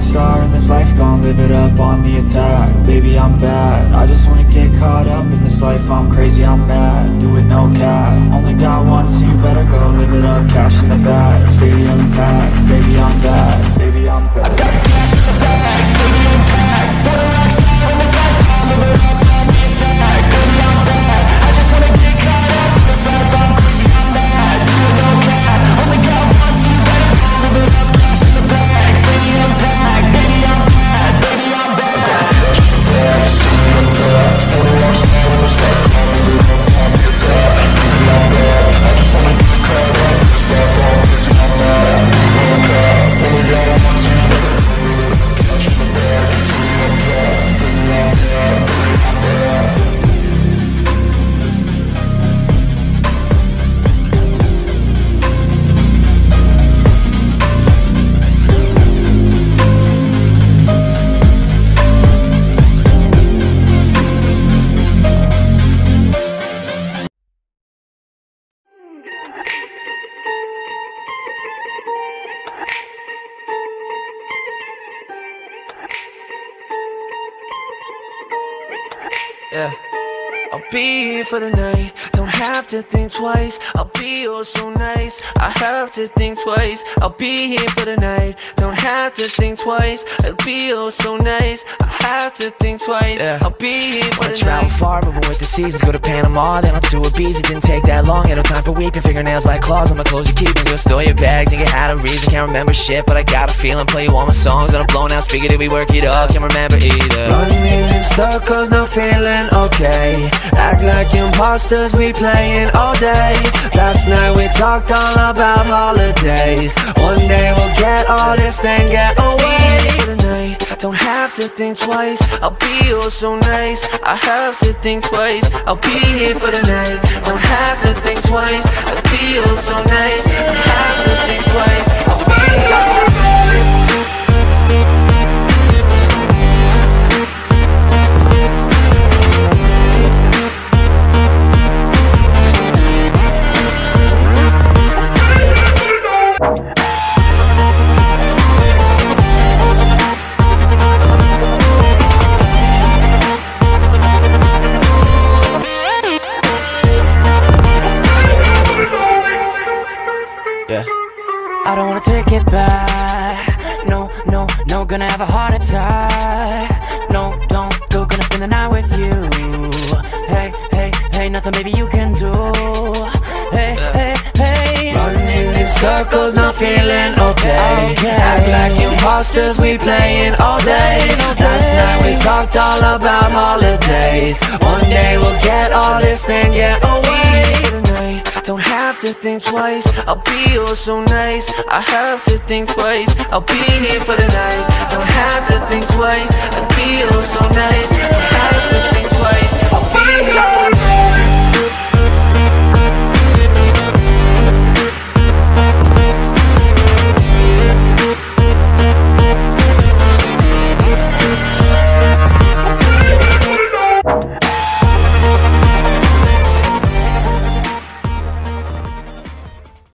rock star in this life, gonna live it up on the attack. Baby, I'm bad, I just wanna get caught up in this life. I'm crazy, I'm mad, do it no cap. Only God wants you, better go live it up Yeah. I'll be here for the night. Don't have to think twice. I'll be oh so nice. I have to think twice. I'll be here for the night. Don't have to think twice. I'll be oh so nice. I have to think twice. I'll be here for Wanna the travel night. far, moving with the seasons Go to Panama, then on to Ibiza Didn't take that long, ain't no time for weeping Fingernails like claws on my clothes you keeping Girl, store your bag, think it had a reason Can't remember shit, but I got a feeling Play you all my songs and I'm blown out Speaking Did we work it up? Can't remember either Running in circles, not feeling okay. Act like imposters, we playing all day. Last night we talked all about holidays. One day we'll get all this thing, get away for the night. Don't have to think twice. I'll be oh so nice. I have to think twice. I'll be here for the night. Don't have to think twice. I'll be oh so nice. I have to think twice. It back. No, no, no, gonna have a heart attack. No, don't go, gonna spend the night with you. Hey, hey, hey, nothing maybe you can do. Hey, hey, hey, Running in circles, not feeling okay. Act like imposters, we playing all day. Last night we talked all about holidays. One day we'll get all this thing, get away. To think twice, I'll be oh so nice. I have to think twice, I'll be here for the night. Don't have to think twice, I'll be oh so nice.